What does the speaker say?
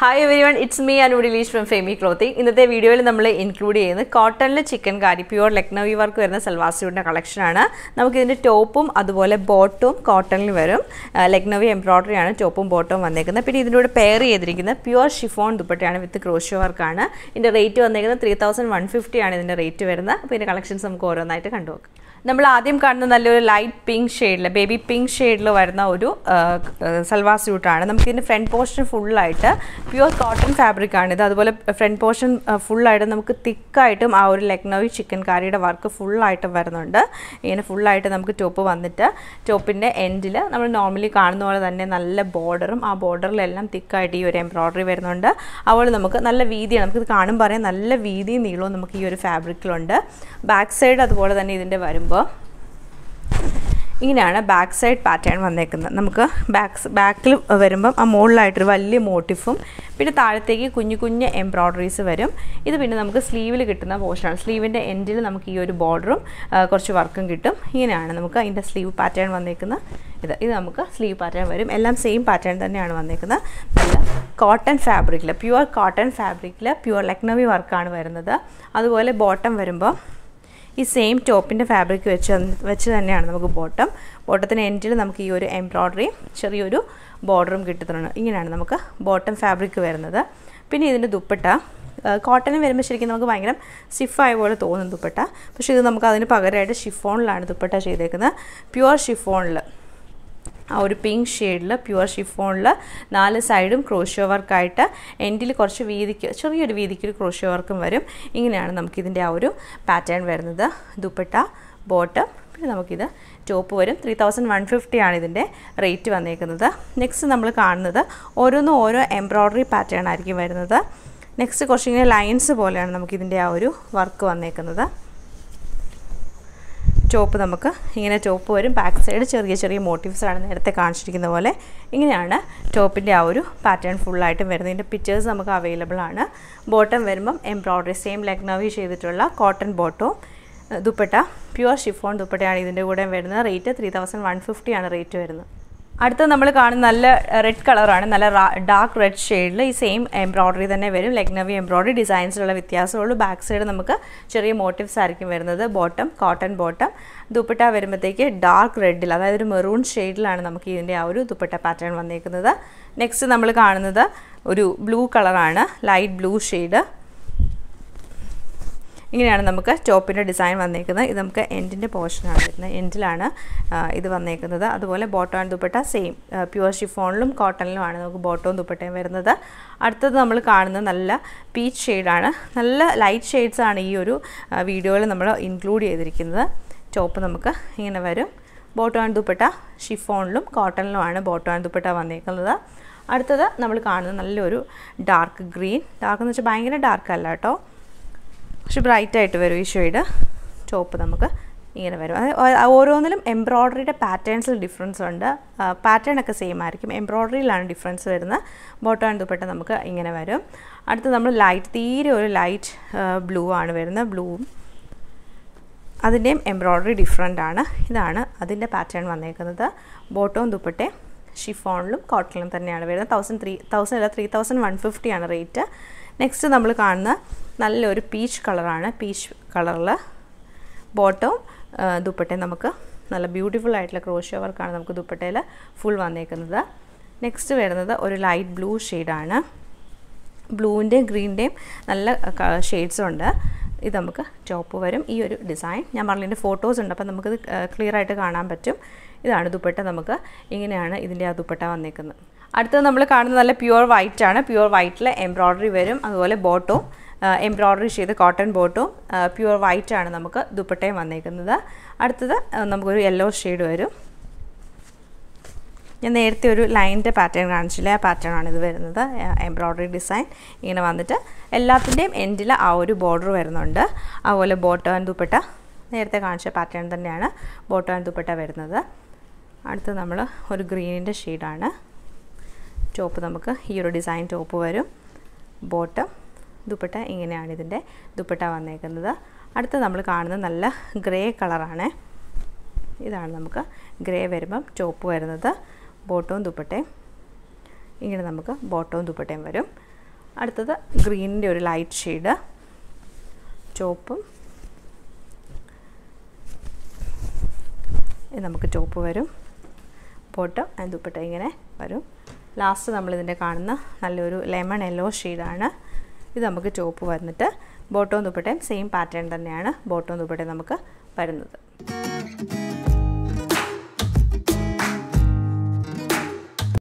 Hi everyone it's me and ഉഡിലീഷ് from ഫേമി clothing ഇന്നത്തെ വീഡിയോയിൽ നമ്മൾ ഇൻക്ലൂഡ് ചെയ്യുന്നത് കോട്ടണിൽ chikankari pure Lucknowi work വരുന്ന സൽവാസിയുടെ കളക്ഷനാണ് നമുക്കിതിന്റെ ടോപ്പും അതുപോലെ ബോട്ടും കോട്ടണിൽ വരും. ലക്നവി എംബ്രോയ്ഡറി ആണ് ടോപ്പും ബോട്ടും വന്നേക്കുന്നത്. പിന്നെ ഇതിന്റെ കൂടെ പെയർ ചെയ്തിരിക്കുന്ന പ്യുവർ ഷിഫോൺ ദുപ്പട്ടയാണ് വിത്ത് ക്രോഷ്യോ വർക്കാണ് ഇതിന്റെ റേറ്റ് വന്നേക്കുന്നത് ത്രീ തൗസൻഡ് വൺ ഫിഫ്റ്റിയാണ് ഇതിന്റെ റേറ്റ് വരുന്നത്. അപ്പോൾ ഇതിന്റെ കളക്ഷൻസ് നമുക്ക് ഓരോന്നായിട്ട് കണ്ടുപോകാം നമ്മൾ ആദ്യം കാണുന്ന നല്ലൊരു ലൈറ്റ് പിങ്ക് ഷെയ്ഡിൽ ബേബി പിങ്ക് ഷെയ്ഡിൽ വരുന്ന ഒരു സൽവാർ സ്യൂട്ടാണ് നമുക്കിതിന്റെ ഫ്രണ്ട് പോർഷൻ ഫുള്ളായിട്ട് പ്യുവർ കോട്ടൺ ഫാബ്രിക് ആണ് ഇത്. അതുപോലെ ഫ്രണ്ട് പോർഷൻ ഫുള്ളായിട്ട് നമുക്ക് തിക്കായിട്ടും ആ ഒരു ലക്നൗവി ചിക്കൻ കാരിയുടെ വർക്ക് ഫുള്ളായിട്ടും വരുന്നുണ്ട്. ഇങ്ങനെ ഫുള്ളായിട്ട് നമുക്ക് ടോപ്പ് വന്നിട്ട് ടോപ്പിന്റെ എൻഡിൽ നമ്മൾ നോർമലി കാണുന്ന പോലെ തന്നെ നല്ല ബോർഡറും ആ ബോർഡറിലെല്ലാം തിക്കായിട്ട് ഈ ഒരു എംബ്രോയ്ഡറി വരുന്നുണ്ട്. അതുപോലെ നമുക്ക് നല്ല വീതിയാണ്. നമുക്കിത് കാണുമ്പോൾ പറയാം നല്ല വീതിയും നീളവും നമുക്ക് ഈ ഒരു ഫാബ്രിക്കിലുണ്ട് ബാക്ക് സൈഡ് അതുപോലെ തന്നെ ഇതിന്റെ വരുമ്പോൾ ഇങ്ങനെയാണ് ബാക്ക് സൈഡ് പാറ്റേൺ വന്നേക്കുന്നത്. നമുക്ക് ബാക്ക് ബാക്കിൽ വരുമ്പം ആ മുകളിലായിട്ടൊരു വലിയ മോട്ടിഫും പിന്നെ താഴത്തേക്ക് കുഞ്ഞു കുഞ്ഞ് എംബ്രോയ്ഡറീസ് വരും. ഇത് പിന്നെ നമുക്ക് സ്ലീവിൽ കിട്ടുന്ന പോർഷനാണ് സ്ലീവിന്റെ എൻഡിൽ നമുക്ക് ഈ ഒരു ബോർഡറും കുറച്ച് വർക്കും കിട്ടും. ഇങ്ങനെയാണ് നമുക്ക് അതിന്റെ സ്ലീവ് പാറ്റേൺ വന്നേക്കുന്നത്. ഇത് ഇത് നമുക്ക് സ്ലീവ് പാറ്റേൺ വരും. എല്ലാം സെയിം പാറ്റേൺ തന്നെയാണ് വന്നേക്കുന്നത്. നല്ല കോട്ടൺ ഫാബ്രിക്കിൽ പ്യുവർ കോട്ടൺ ഫാബ്രിക്കിൽ പ്യുവർ ലക്നവി വർക്കാണ് വരുന്നത്. അതുപോലെ ബോട്ടം വരുമ്പോൾ ഈ സെയിം ടോപ്പിന്റെ ഫാബ്രിക് വെച്ച് വെച്ച് തന്നെയാണ് നമുക്ക് ബോട്ടം ബോട്ടത്തിന് എൻഡിൽ നമുക്ക് ഈ ഒരു എംബ്രോയ്ഡറിയും ചെറിയൊരു ബോർഡറും കിട്ടുന്നുണ്ട് ഇങ്ങനെയാണ് നമുക്ക് ബോട്ടം ഫാബ്രിക് വരുന്നത്. പിന്നെ ഇതിന്റെ ദുപ്പട്ട. കോട്ടനും വരുമ്പോൾ ശരിക്കും നമുക്ക് ഭയങ്കര സ്റ്റിഫായ പോലെ തോന്നും ദുപ്പട്ട. പക്ഷേ ഇത് നമുക്ക് അതിന് പകരമായിട്ട് ഷിഫോണിലാണ് ദുപ്പട്ട ചെയ്തേക്കുന്നത്. പ്യുവർ ഷിഫോണിൽ ആ ഒരു പിങ്ക് ഷെയ്ഡിൽ പ്യുവർ ഷിഫോണിൽ നാല് സൈഡും ക്രോഷ്യോ വർക്കായിട്ട് എൻഡിൽ കുറച്ച് വീതിക്ക് ചെറിയൊരു വീതിക്ക് ഒരു ക്രോഷ്യോ വർക്കും വരും. ഇങ്ങനെയാണ് നമുക്കിതിന്റെ ആ ഒരു പാറ്റേൺ വരുന്നത്. ദുപ്പട്ട ബോട്ടം പിന്നെ നമുക്കിത് ടോപ്പ് വരും. ത്രീ തൗസൻഡ് വൺ ഫിഫ്റ്റി ആണ് ഇതിന്റെ റേറ്റ് വന്നേക്കുന്നത്. നെക്സ്റ്റ് നമ്മൾ കാണുന്നത് ഓരോന്നും ഓരോ എംബ്രോയ്ഡറി പാറ്റേൺ ആയിരിക്കും വരുന്നത്. നെക്സ്റ്റ് കുറച്ചിങ്ങനെ ലൈൻസ് പോലെയാണ് നമുക്കിതിന്റെ ആ ഒരു വർക്ക് വന്നേക്കുന്നത്. ടോപ്പ് നമുക്ക് ഇങ്ങനെ ടോപ്പ് വരും. ബാക്ക് സൈഡ് ചെറിയ ചെറിയ മോട്ടീവ്സാണ് നേരത്തെ കാണിച്ചിരിക്കുന്ന പോലെ. ഇങ്ങനെയാണ് ടോപ്പിന്റെ ആ ഒരു പാറ്റേൺ ഫുള്ളായിട്ടും വരുന്നത്. ഇതിന്റെ പിക്ചേഴ്സ് നമുക്ക് അവൈലബിൾ ആണ്. ബോട്ടം വരുമ്പം എംബ്രോയ്ഡറി സെയിം ലക്നവി ചെയ്തിട്ടുള്ള കോട്ടൺ ബോട്ടവും ദുപ്പട്ട പ്യുവർ ഷിഫോൺ ദുപ്പട്ടയാണ് ഇതിന്റെ കൂടെ വരുന്നത്. റേറ്റ് ത്രീ തൗസൻഡ് വൺ ഫിഫ്റ്റിയാണ് റേറ്റ് വരുന്നത്. അടുത്ത നമ്മൾ കാണുന്ന നല്ല റെഡ് കളറാണ് നല്ല ഡാർക്ക് റെഡ് ഷെയ്ഡിൽ ഈ സെയിം എംബ്രോയ്ഡറി തന്നെ വരും. ലഗ്നവി എംബ്രോയ്ഡറി ഡിസൈൻസിലുള്ള വ്യത്യാസമുള്ളൂ ബാക്ക് സൈഡ് നമുക്ക് ചെറിയ മോട്ടീവ്സ് ആയിരിക്കും വരുന്നത്. ബോട്ടം കോട്ടൺ ബോട്ടം ദുപ്പട്ട വരുമ്പോഴത്തേക്ക് ഡാർക്ക് റെഡിൽ അതായത് ഒരു മെറൂൺ ഷെയ്ഡിലാണ് നമുക്ക് ഇതിന്റെ ആ ഒരു ദുപ്പട്ട പാറ്റേൺ വന്നേക്കുന്നത്. നെക്സ്റ്റ് നമ്മൾ കാണുന്നത് ഒരു ബ്ലൂ കളറാണ് ലൈറ്റ് ബ്ലൂ ഷെയ്ഡ് ഇങ്ങനെയാണ് നമുക്ക് ടോപ്പിന്റെ ഡിസൈൻ വന്നേക്കുന്നത്. ഇത് നമുക്ക് എൻഡിന്റെ പോർഷനാണ് വരുന്നത്. എൻഡിലാണ് ഇത് വന്നേക്കുന്നത്. അതുപോലെ bottom and dupatta same pure ഷിഫോണിലും കോട്ടണിലുമാണ് നമുക്ക് ബോട്ടവും ദുപ്പട്ടയും വരുന്നത്. അടുത്തത് നമ്മൾ കാണുന്നത് നല്ല പീച്ച് ഷെയ്ഡാണ് നല്ല ലൈറ്റ് ഷെയ്ഡ്സ് ആണ് ഈ ഒരു വീഡിയോയിൽ നമ്മൾ ഇൻക്ലൂഡ് ചെയ്തിരിക്കുന്നത്. ടോപ്പ് നമുക്ക് ഇങ്ങനെ വരും. ബോട്ടോ ആൻഡ് ദുപ്പട്ട ഷിഫോണിലും കോട്ടണിലുമാണ് ബോട്ടോ ആൻഡ് ദുപ്പട്ട വന്നേക്കുന്നത്. അടുത്തത് നമ്മൾ കാണുന്നത് നല്ലൊരു ഡാർക്ക് ഗ്രീൻ ഡാർക്ക് എന്ന് വെച്ചാൽ ഭയങ്കര ഡാർക്ക് അല്ല കേട്ടോ. പക്ഷെ ബ്രൈറ്റ് ആയിട്ട് വരും ഈ ഷെയ്ഡ് ടോപ്പ് നമുക്ക് ഇങ്ങനെ വരും. അത് ഓരോന്നിലും എംബ്രോയ്ഡറിയുടെ പാറ്റേൺസിൽ ഡിഫറൻസ് ഉണ്ട്. പാറ്റേൺ ഒക്കെ സെയിം ആയിരിക്കും. എംബ്രോയ്ഡറിയിലാണ് ഡിഫറൻസ് വരുന്നത്. ബോട്ടം ആൻഡ് ദുപ്പട്ട നമുക്ക് ഇങ്ങനെ വരും. അടുത്ത് നമ്മൾ ലൈറ്റ് തീരെ ഒരു ലൈറ്റ് ബ്ലൂ ആണ് വരുന്നത്. ബ്ലൂവും അതിന്റെയും എംബ്രോയ്ഡറി ഡിഫറെന്റ് ആണ്. ഇതാണ് അതിന്റെ പാറ്റേൺ വന്നേക്കുന്നത്. ബോട്ടവും ദുപ്പട്ടയും ഷിഫോണിലും കോട്ടണിലും തന്നെയാണ് വരുന്നത്. തൗസൻഡ് ത്രീ തൗസൻഡ് അല്ല ത്രീ തൗസൻഡ് വൺ ഫിഫ്റ്റിയാണ് റേറ്റ് നെക്സ്റ്റ് നമ്മൾ കാണുന്ന നല്ലൊരു പീച്ച് കളറാണ് പീച്ച് കളറിൽ ബോട്ടവും ദുപ്പട്ടയും നമുക്ക് നല്ല ബ്യൂട്ടിഫുൾ ആയിട്ടുള്ള ക്രോഷ്യ വർക്കാണ് നമുക്ക് ദുപ്പട്ടയിൽ ഫുൾ വന്നേക്കുന്നത്. നെക്സ്റ്റ് വരുന്നത് ഒരു ലൈറ്റ് ബ്ലൂ ഷെയ്ഡാണ് ബ്ലൂവിന്റെയും ഗ്രീനിന്റെയും നല്ല ഷെയ്ഡ്സും ഉണ്ട്. ഇത് നമുക്ക് ടോപ്പ് വരും. ഈ ഒരു ഡിസൈൻ ഞാൻ പറഞ്ഞതിന്റെ ഫോട്ടോസ് ഉണ്ട്. അപ്പം നമുക്കിത് ക്ലിയർ ആയിട്ട് കാണാൻ പറ്റും. ഇതാണ് ദുപ്പട്ട നമുക്ക്. ഇങ്ങനെയാണ് ഇതിന്റെ ആ ദുപ്പട്ട വന്നേക്കുന്നത്. അടുത്തത് നമ്മൾ കാണുന്നത് നല്ല പ്യുവർ വൈറ്റ് ആണ്. പ്യുവർ വൈറ്റിൽ എംബ്രോയ്ഡറി വരും. അതുപോലെ ബോട്ടോ എംബ്രോയ്ഡറി ചെയ്ത് കോട്ടൺ ബോട്ടോ പ്യുവർ വൈറ്റ് ആണ് നമുക്ക് ദുപ്പട്ടയും വന്നേക്കുന്നത്. അടുത്തത് നമുക്കൊരു യെല്ലോ ഷെയ്ഡ് വരും. ഞാൻ നേരത്തെ ഒരു ലൈനിന്റെ പാറ്റേൺ കാണിച്ചില്ല? ആ പാറ്റേൺ ആണ് ഇത് വരുന്നത്. എംബ്രോയ്ഡറി ഡിസൈൻ ഇങ്ങനെ വന്നിട്ട് എല്ലാത്തിന്റെയും എൻഡിൽ ആ ഒരു ബോർഡർ വരുന്നുണ്ട്. അതുപോലെ ബോട്ടോ ആൻഡ് ദുപ്പട്ട. നേരത്തെ കാണിച്ച പാറ്റേൺ തന്നെയാണ് ബോട്ടോ ആൻഡ് ദുപ്പട്ട വരുന്നത്. അടുത്ത് നമ്മൾ ഒരു ഗ്രീനിന്റെ ഷെയ്ഡാണ് ടോപ്പ് നമുക്ക് ഈ ഒരു ഡിസൈൻ ടോപ്പ് വരും. ബോട്ടം ദുപ്പട്ട ഇങ്ങനെയാണ് ഇതിന്റെ ദുപ്പട്ട വന്നേക്കുന്നത്. അടുത്ത് നമ്മൾ കാണുന്ന നല്ല ഗ്രേ കളറാണ്. ഇതാണ് നമുക്ക് ഗ്രേ വരുമ്പം ടോപ്പ് വരുന്നത്. ബോട്ടവും ദുപ്പട്ടയും. ഇങ്ങനെ നമുക്ക് ബോട്ടവും ദുപ്പട്ടയും വരും. അടുത്തത് ഗ്രീനിന്റെ ഒരു ലൈറ്റ് ഷെയ്ഡ്. ടോപ്പും. നമുക്ക് ടോപ്പ് വരും. ബോട്ടം ആൻഡ് ദുപ്പട്ട ഇങ്ങനെ വരും. ലാസ്റ്റ് നമ്മളിതിന്റെ കാണുന്ന നല്ലൊരു ലെമൺ യെല്ലോ ഷെയ്ഡാണ്. ഇത് നമുക്ക് ടോപ്പ് വന്നിട്ട് ബോട്ടവും ദുപ്പട്ടയും സെയിം പാറ്റേൺ തന്നെയാണ് ബോട്ടവും ദുപ്പട്ടയും നമുക്ക് വരുന്നത്.